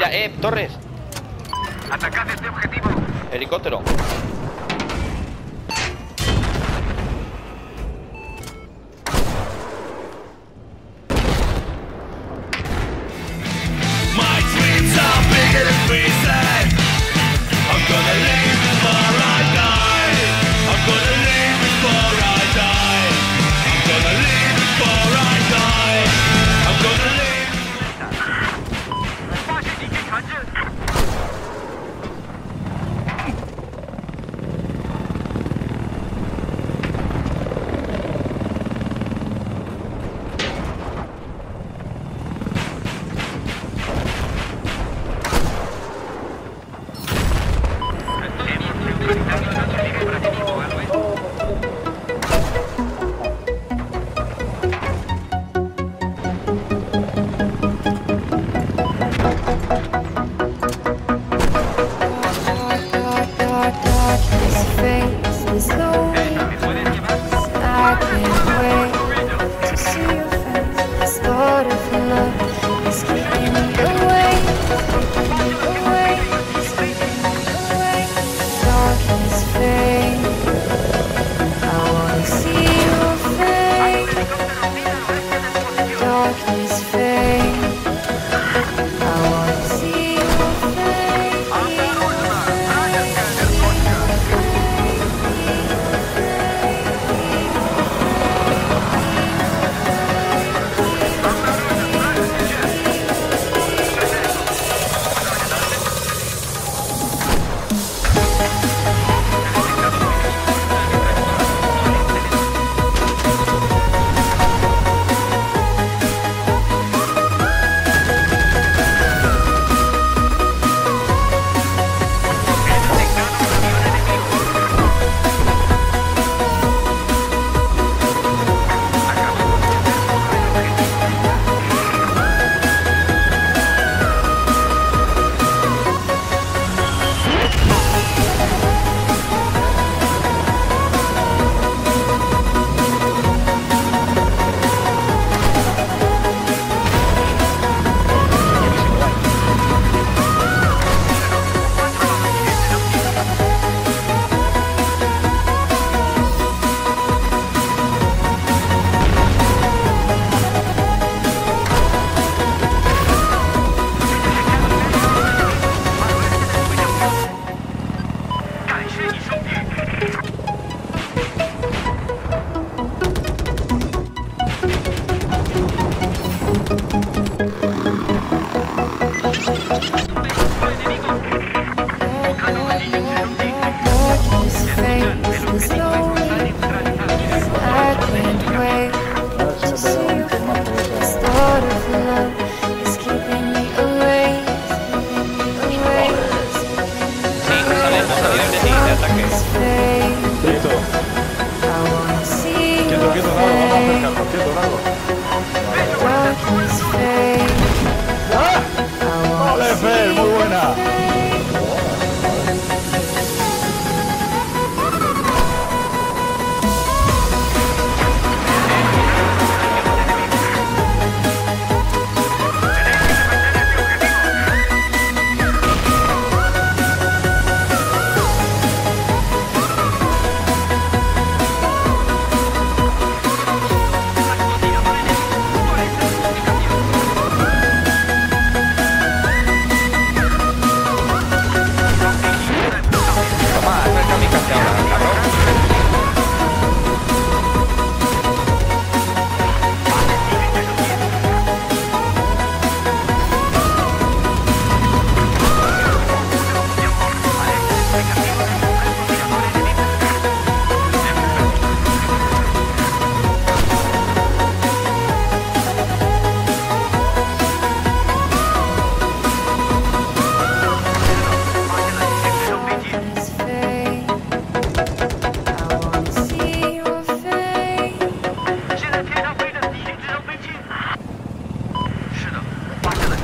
mira, eh, Torres. Atacad este objetivo. Helicóptero. ataques. Back to the